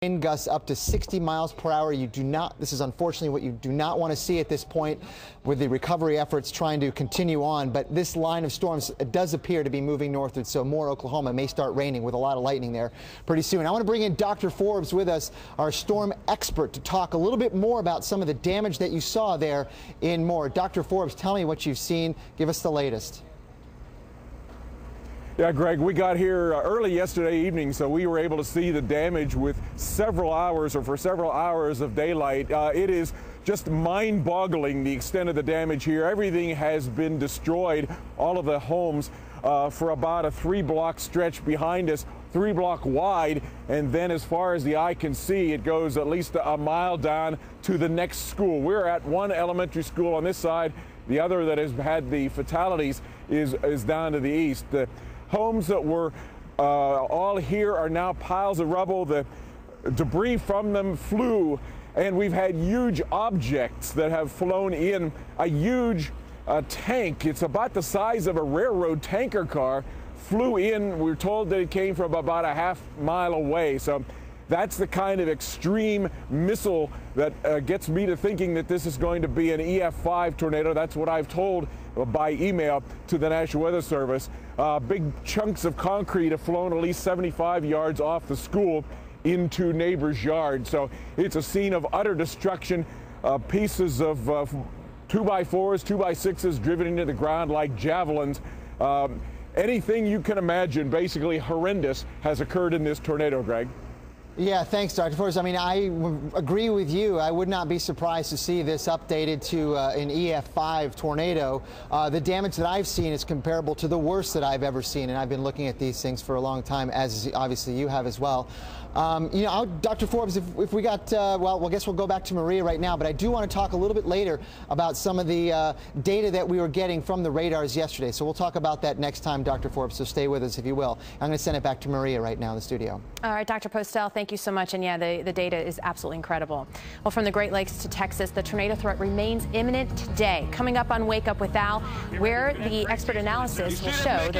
Wind gusts up to 60 miles per hour. You do not, this is unfortunately what you do not want to see at this point with the recovery efforts trying to continue on. But this line of storms does appear to be moving northward, so Moore Oklahoma may start raining with a lot of lightning there pretty soon. I want to bring in Dr. Forbes with us, our storm expert, to talk a little bit more about some of the damage that you saw there in Moore. Dr. Forbes, tell me what you've seen. Give us the latest. Yeah, Greg, we got here uh, early yesterday evening, so we were able to see the damage with several hours or for several hours of daylight. Uh, it is just mind boggling the extent of the damage here. Everything has been destroyed, all of the homes uh, for about a three block stretch behind us, three block wide. And then as far as the eye can see, it goes at least a mile down to the next school. We're at one elementary school on this side. The other that has had the fatalities is, is down to the east. The, Homes that were uh, all here are now piles of rubble. The debris from them flew, and we've had huge objects that have flown in. A huge uh, tank, it's about the size of a railroad tanker car, flew in. We are told that it came from about a half mile away. So that's the kind of extreme missile that uh, gets me to thinking that this is going to be an EF5 tornado. That's what I've told by email to the National Weather Service. Uh, big chunks of concrete have flown at least 75 yards off the school into neighbors' yards. So it's a scene of utter destruction. Uh, pieces of uh, two by fours, two by sixes driven into the ground like javelins. Um, anything you can imagine, basically horrendous, has occurred in this tornado, Greg. Yeah, thanks, Dr. Forbes. I mean, I agree with you. I would not be surprised to see this updated to uh, an EF5 tornado. Uh, the damage that I've seen is comparable to the worst that I've ever seen, and I've been looking at these things for a long time, as obviously you have as well. Um, you know, Dr. Forbes, if, if we got, uh, well, I guess we'll go back to Maria right now, but I do want to talk a little bit later about some of the uh, data that we were getting from the radars yesterday. So we'll talk about that next time, Dr. Forbes, so stay with us if you will. I'm going to send it back to Maria right now in the studio. All right, Dr. Postel, thank you so much. And yeah, the, the data is absolutely incredible. Well, from the Great Lakes to Texas, the tornado threat remains imminent today. Coming up on Wake Up with Al, where the expert analysis will show